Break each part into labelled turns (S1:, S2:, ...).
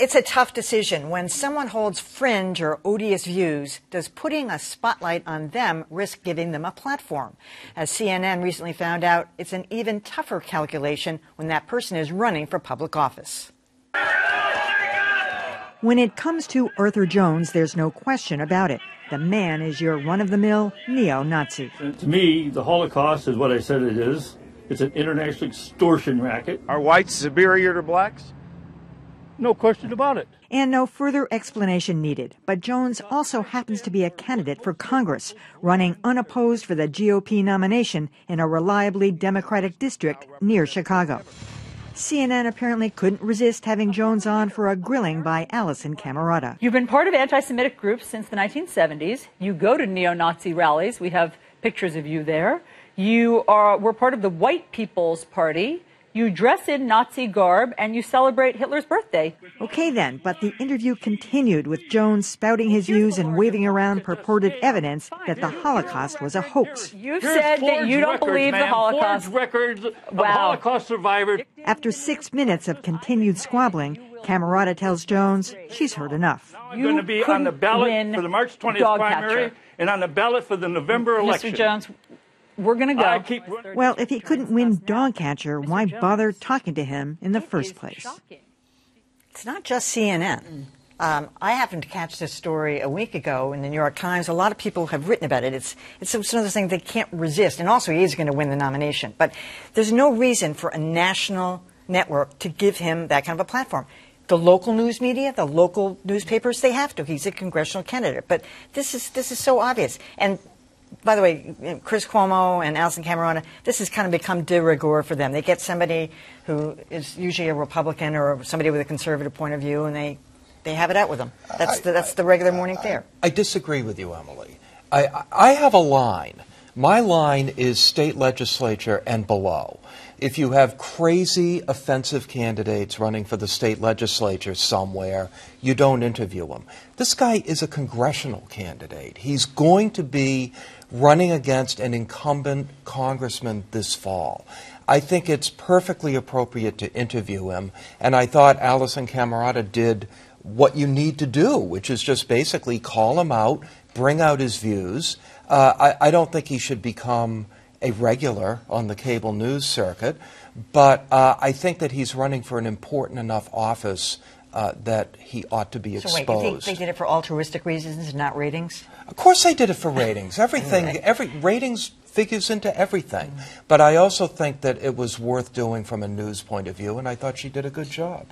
S1: It's a tough decision. When someone holds fringe or odious views, does putting a spotlight on them risk giving them a platform? As CNN recently found out, it's an even tougher calculation when that person is running for public office. When it comes to Arthur Jones, there's no question about it. The man is your run of the mill neo Nazi.
S2: To me, the Holocaust is what I said it is. It's an international extortion racket.
S3: Are whites superior to blacks?
S2: No question about it.
S1: And no further explanation needed. But Jones also happens to be a candidate for Congress, running unopposed for the GOP nomination in a reliably Democratic district near Chicago. CNN apparently couldn't resist having Jones on for a grilling by Alisyn Camerota.
S4: You've been part of anti Semitic groups since the 1970s. You go to neo Nazi rallies. We have pictures of you there. You are, were part of the White People's Party. You dress in Nazi garb and you celebrate Hitler's birthday.
S1: Okay, then, but the interview continued with Jones spouting his views and waving around purported evidence that the Holocaust was a hoax.
S4: You've said that you don't believe the Holocaust.
S2: Forged records of
S4: Wow.
S2: Holocaust survivors.
S1: After six minutes of continued squabbling, Camerota tells Jones she's heard enough.
S2: I'm
S4: You
S2: going to be on the
S4: couldn't
S2: ballot
S4: win
S2: for the March 20th primary
S4: catcher.
S2: and on the ballot for the November election.
S4: Mr. Jones, we're going to go.
S2: I keep
S1: Well, if he couldn't win Dogcatcher, why bother talking to him in the first place? It's not just CNN. Um, I happened to catch this story a week ago in the New York Times. A lot of people have written about it. It's it's another thing they can't resist, and also he is going to win the nomination. But there's no reason for a national network to give him that kind of a platform. The local news media, the local newspapers, they have to. He's a congressional candidate. But this is this is so obvious. And by the way, Chris Cuomo and Alisyn Camerota, this has kind of become de rigueur for them. They get somebody who is usually a Republican or somebody with a conservative point of view, and they, they have it out with them. That's the, that's the regular morning fare.
S5: I disagree with you, Emily. I, I- I have a line. My line is state legislature and below. If you have crazy, offensive candidates running for the state legislature somewhere, you don't interview them. This guy is a congressional candidate. He's going to be running against an incumbent congressman this fall. I think it's perfectly appropriate to interview him, and I thought Alisyn Camerota did what you need to do, which is just basically call him out, bring out his views. Uh, I, I don't think he should become a regular on the cable news circuit, but uh, I think that he's running for an important enough office uh, that he ought to be exposed.
S1: So wait,
S5: exposed.
S1: you think they did it for altruistic reasons, and not ratings?
S5: Of course, they did it for ratings. Everything,
S1: Right.
S5: every ratings figures into everything. But I also think that it was worth doing from a news point of view, and I thought she did a good job.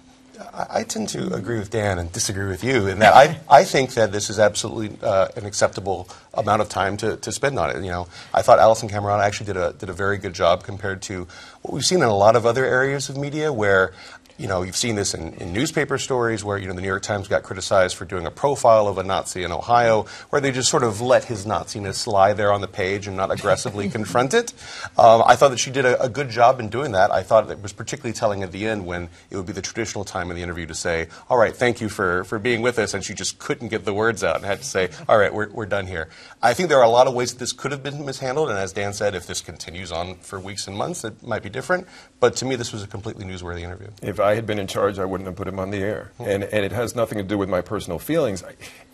S6: I, I tend to agree with Dan and disagree with you in that I, I think that this is absolutely uh, an acceptable amount of time to, to spend on it. You know, I thought Alisyn Cameron actually did a, did a very good job compared to what we've seen in a lot of other areas of media where you know, you've seen this in, in newspaper stories where, you know, the New York Times got criticized for doing a profile of a Nazi in Ohio, where they just sort of let his Naziness lie there on the page and not aggressively confront it. Um, I thought that she did a, a good job in doing that. I thought it was particularly telling at the end when it would be the traditional time in the interview to say, all right, thank you for, for being with us, and she just couldn't get the words out and had to say, all right, we're, we're done here. I think there are a lot of ways that this could have been mishandled, and as Dan said, if this continues on for weeks and months, it might be different. But to me, this was a completely newsworthy interview.
S3: If I had been in charge, I wouldn't have put him on the air. Hmm. And, and it has nothing to do with my personal feelings.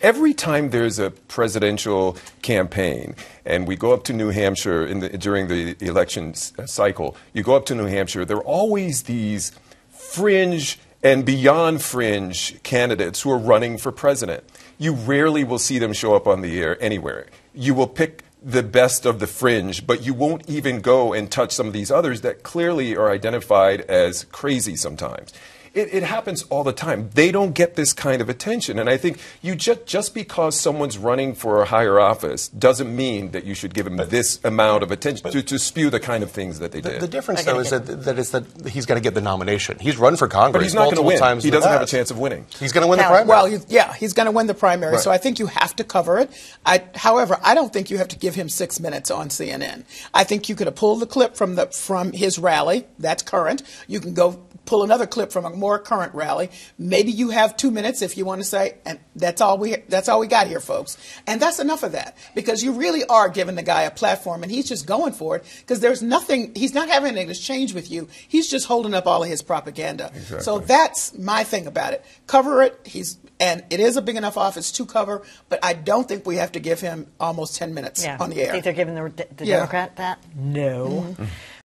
S3: Every time there's a presidential campaign, and we go up to New Hampshire in the, during the election uh, cycle, you go up to New Hampshire, there are always these fringe and beyond fringe candidates who are running for president. You rarely will see them show up on the air anywhere. You will pick the best of the fringe, but you won't even go and touch some of these others that clearly are identified as crazy sometimes. It, it happens all the time. They don't get this kind of attention. And I think you just, just because someone's running for a higher office doesn't mean that you should give them this amount of attention to, to spew the kind of things that they
S6: The,
S3: did.
S6: the difference, though, is
S1: get-
S6: that, that is that he's got to get the nomination. He's run for Congress
S3: but he's not going to
S6: multiple
S3: win.
S6: times.
S3: He doesn't have a chance of winning.
S6: He's going to win the primary.
S7: Well, you, yeah, he's going to win the primary, so I think you have to cover it. I, however, I don't think you have to give him six minutes on CNN. I think you could have pulled the clip from the from his rally. That's current. You can go pull another clip from a more current rally. Maybe you have two minutes if you want to say, and that's all we that's all we got here, folks. And that's enough of that because you really are giving the guy a platform, and he's just going for it because there's nothing. He's not having an exchange with you. He's just holding up all of his propaganda.
S3: Exactly.
S7: So that's my thing about it. Cover it. He's and it is a big enough office to cover, but I don't think we have to give him almost ten minutes
S1: Yeah.
S7: on the air.
S1: Think they're giving the, the
S7: Yeah.
S1: Democrat that? No. Mm-hmm.